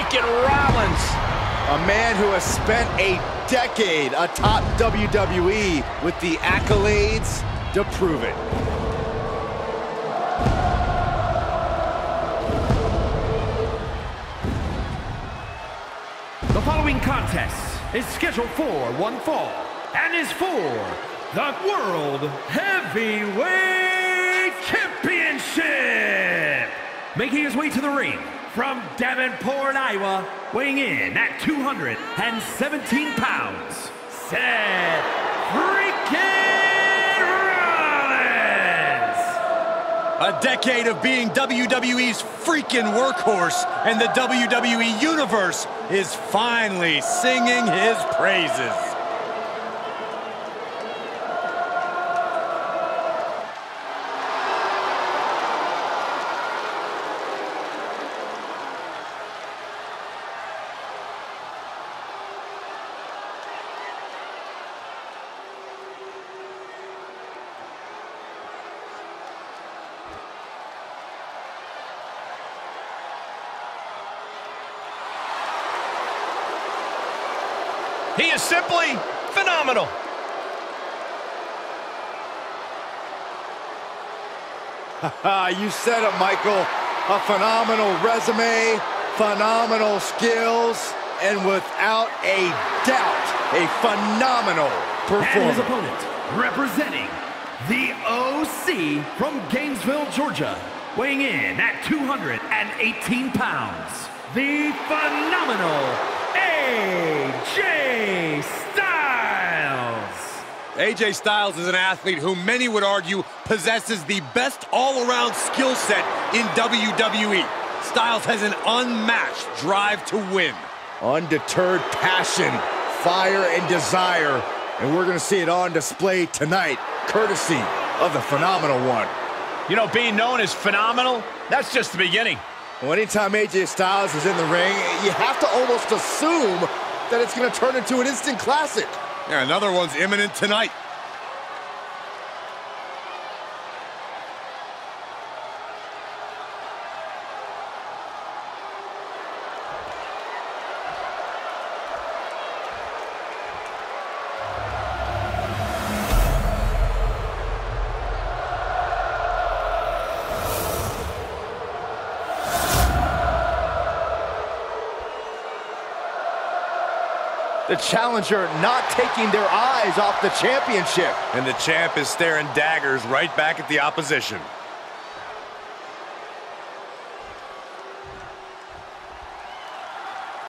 It's Rollins. A man who has spent a decade atop WWE with the accolades to prove it. The following contest is scheduled for one fall and is for the World Heavyweight Championship. Making his way to the ring from Davenport, Iowa, weighing in at 217 pounds, Seth Rollins. A decade of being WWE's freaking workhorse, and the WWE Universe is finally singing his praises. He is simply phenomenal. you said it, Michael. A phenomenal resume, phenomenal skills, and without a doubt, a phenomenal performance. And his performance. opponent, representing the OC from Gainesville, Georgia, weighing in at 218 pounds, the phenomenal AJ Styles. AJ Styles is an athlete who many would argue possesses the best all-around skill set in WWE. Styles has an unmatched drive to win. Undeterred passion, fire, and desire. And we're going to see it on display tonight, courtesy of the phenomenal one. You know, being known as phenomenal, that's just the beginning. Well, anytime AJ Styles is in the ring, you have to almost assume that it's going to turn into an instant classic. Yeah, another one's imminent tonight. The challenger not taking their eyes off the championship. And the champ is staring daggers right back at the opposition.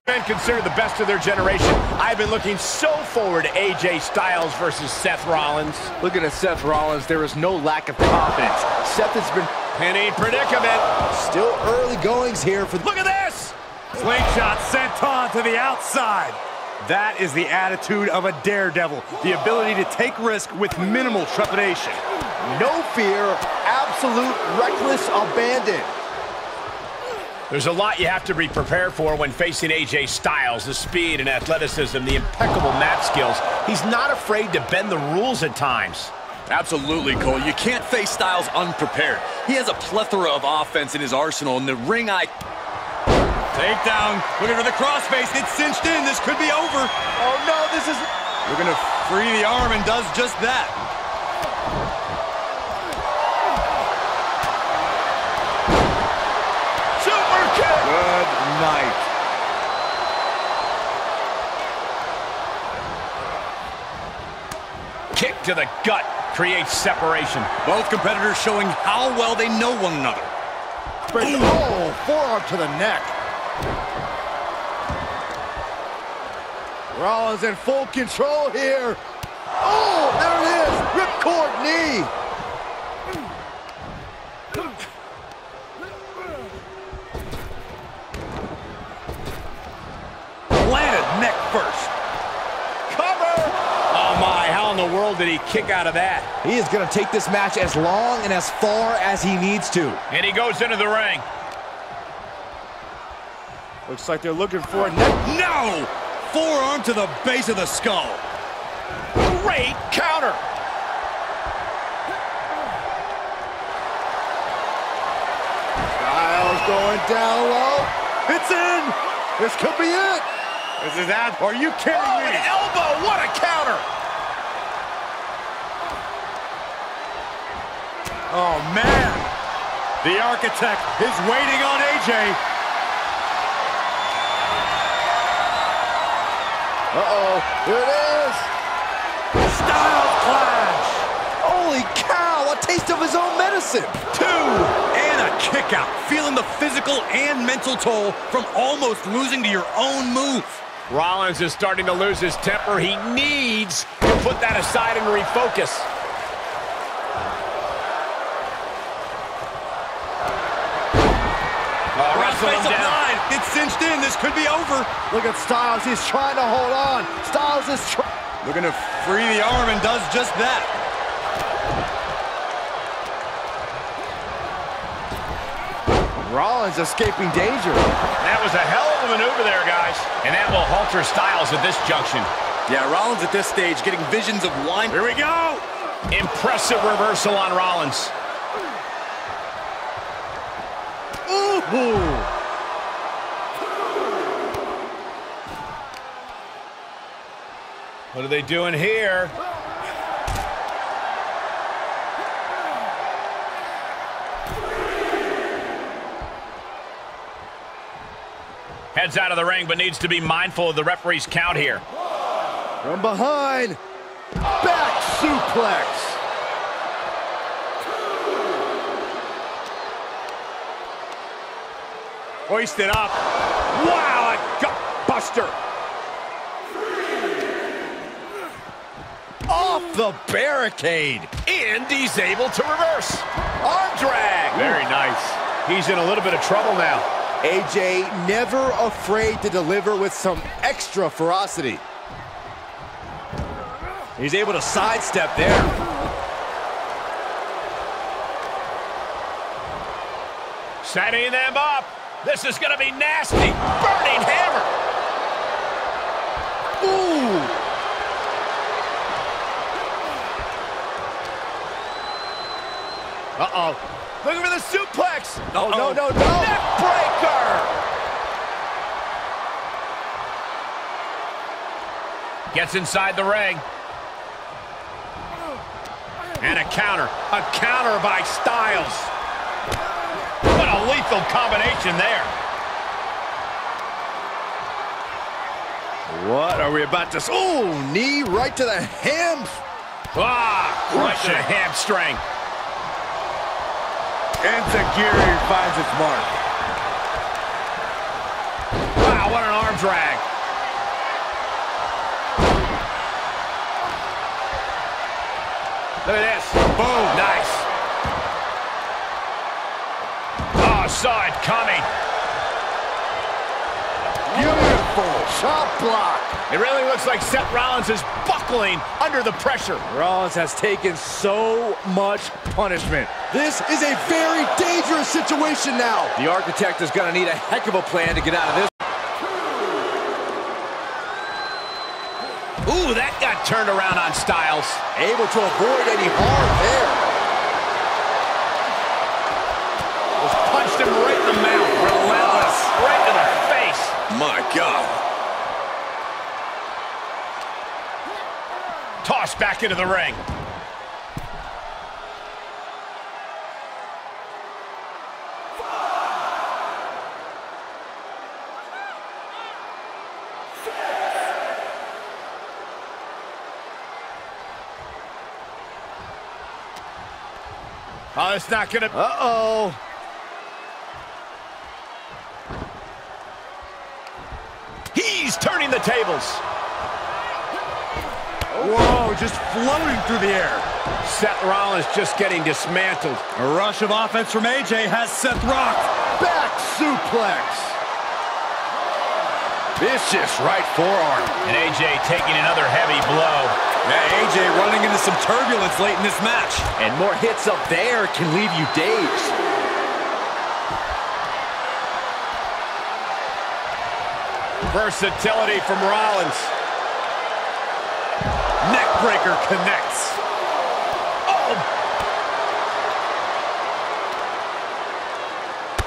Men considered the best of their generation. I've been looking so forward to AJ Styles versus Seth Rollins. Looking at Seth Rollins, there is no lack of confidence. Seth has been Penny predicament. still early goings here for the Look at this. Slingshot sent on to the outside. That is the attitude of a daredevil. The ability to take risk with minimal trepidation. no fear, absolute reckless abandon. There's a lot you have to be prepared for when facing AJ Styles. The speed and athleticism, the impeccable mat skills. He's not afraid to bend the rules at times. Absolutely, Cole. You can't face Styles unprepared. He has a plethora of offense in his arsenal, and the ring I... Takedown. Looking for the crossface. It's cinched in. This could be over. Oh no, this is We're going to free the arm and does just that. Super kick. good night. Kick to the gut creates separation. Both competitors showing how well they know one another. Oh, forearm to the neck. Rollins in full control here. Oh, there it is. Ripcord knee. Planted neck first. Cover. Oh my, how in the world did he kick out of that? He is going to take this match as long and as far as he needs to. And he goes into the ring. Looks like they're looking for a neck. No! Forearm to the base of the skull. Great counter. Styles going down low. It's in. This could be it. This is that. Are you kidding Oh, me? an elbow. What a counter. Oh, man. The Architect is waiting on AJ. Uh-oh. Here it is. Styles Clash. Holy cow, a taste of his own medicine. Two, and a kick out. Feeling the physical and mental toll from almost losing to your own move. Rollins is starting to lose his temper. He needs to put that aside and refocus. Oh, wrestled him down. Nine. It's cinched in. This could be over. Look at Styles. He's trying to hold on. Styles is trying. Looking to free the arm and does just that. Rollins escaping danger. That was a hell of a maneuver there, guys. And that will halter Styles at this junction. Yeah, Rollins at this stage getting visions of wine. Here we go. Impressive reversal on Rollins. Ooh. What are they doing here? Heads out of the ring, but needs to be mindful of the referee's count here. From behind. Back suplex. Hoisted up. Wow, a gut buster. Off the barricade. And he's able to reverse. Arm drag. Very nice. He's in a little bit of trouble now. AJ never afraid to deliver with some extra ferocity. He's able to sidestep there. Setting them up. This is going to be nasty. Burning hammer. Ooh. Uh-oh. Looking for the suplex. Oh, no, no, no. Neck breaker. Gets inside the ring. And a counter. A counter by Styles. What a lethal combination there. What are we about to... Ooh, knee right to the hams. Ah, right to the hamstring. Enziguri finds its mark. Wow, what an arm drag. Look at this. Boom. Nice. Oh, saw it coming. Beautiful. Chop block. It really looks like Seth Rollins is buckling under the pressure. Rollins has taken so much punishment. This is a very dangerous situation now. The Architect is going to need a heck of a plan to get out of this. Ooh, that got turned around on Styles. Able to avoid any harm there. Just punched him right in the mouth. Relentless. Right to the face. My God. Tossed back into the ring. Oh, it's not gonna. Uh-oh. Turning the tables. Whoa, just floating through the air. Seth Rollins just getting dismantled. A rush of offense from AJ has Seth rocked. Back suplex. Vicious right forearm. And AJ taking another heavy blow. Yeah, AJ running into some turbulence late in this match. And more hits up there can leave you dazed. versatility from Rollins. Neckbreaker connects. Oh!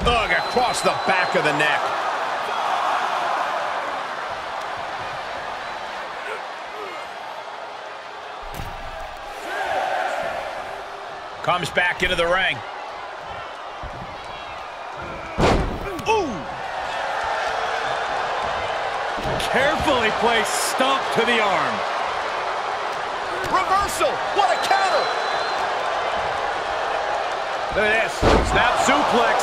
Ugh, across the back of the neck. Comes back into the ring. Carefully placed stomp to the arm. Reversal! What a counter! Look at this. Snap suplex.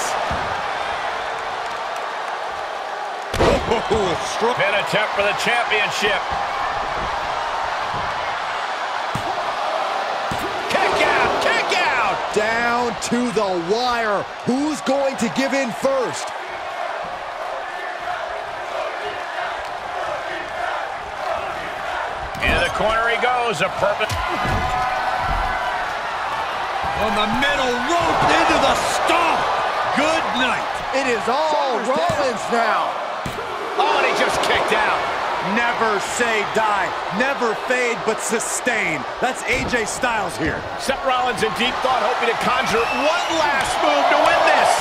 Oh, strong. Pin attempt for the championship. Kick out! Kick out! Down to the wire. Who's going to give in first? Corner he goes. A perfect. On the middle rope into the stomp. Good night. It is all Rollins now. Oh, and he just kicked out. Never say die. Never fade, but sustain. That's AJ Styles here. Seth Rollins in deep thought, hoping to conjure one last move to win this.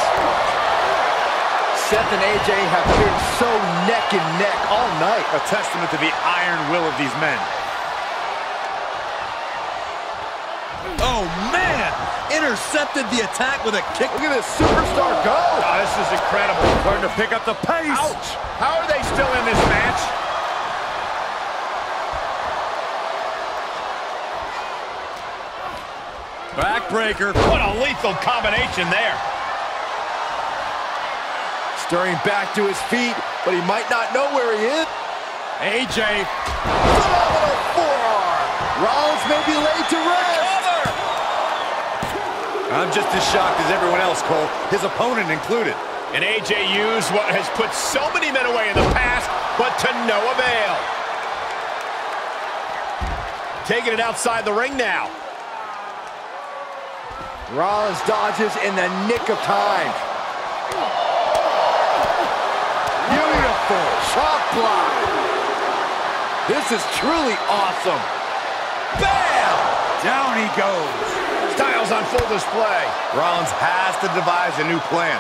Seth and AJ have been so neck and neck all night. A testament to the iron will of these men. Oh, man. Intercepted the attack with a kick. Look at this superstar go. Oh, this is incredible. Starting to pick up the pace. Ouch! How are they still in this match? Backbreaker. What a lethal combination there. Stirring back to his feet, but he might not know where he is. AJ. Phenomenal forearm. Rollins may be laid to rest. I'm just as shocked as everyone else, Cole. His opponent included. And AJ used what has put so many men away in the past, but to no avail. Taking it outside the ring now. Rollins dodges in the nick of time. Beautiful chop block. This is truly awesome. Bam! Down he goes. Styles on full display. Rollins has to devise a new plan.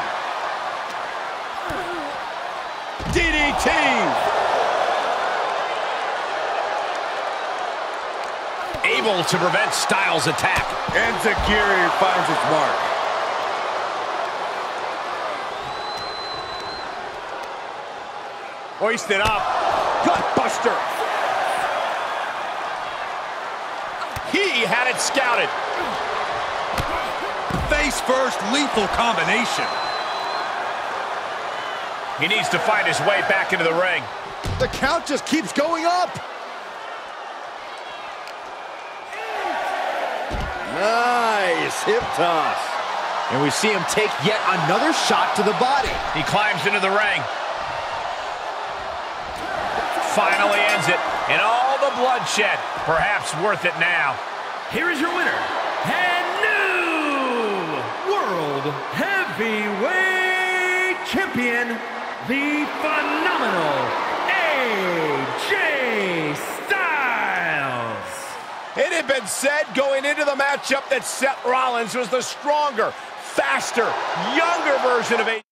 DDT. Able to prevent Styles' attack. Enziguri finds its mark. Hoisted up. Gutbuster. He had it scouted. Face first lethal combination. He needs to find his way back into the ring. The count just keeps going up. Nice hip toss. And we see him take yet another shot to the body. He climbs into the ring. Finally ends it. And all the bloodshed. Perhaps worth it now. Here is your winner, and new World Heavyweight Champion, the phenomenal AJ Styles. It had been said going into the matchup that Seth Rollins was the stronger, faster, younger version of AJ.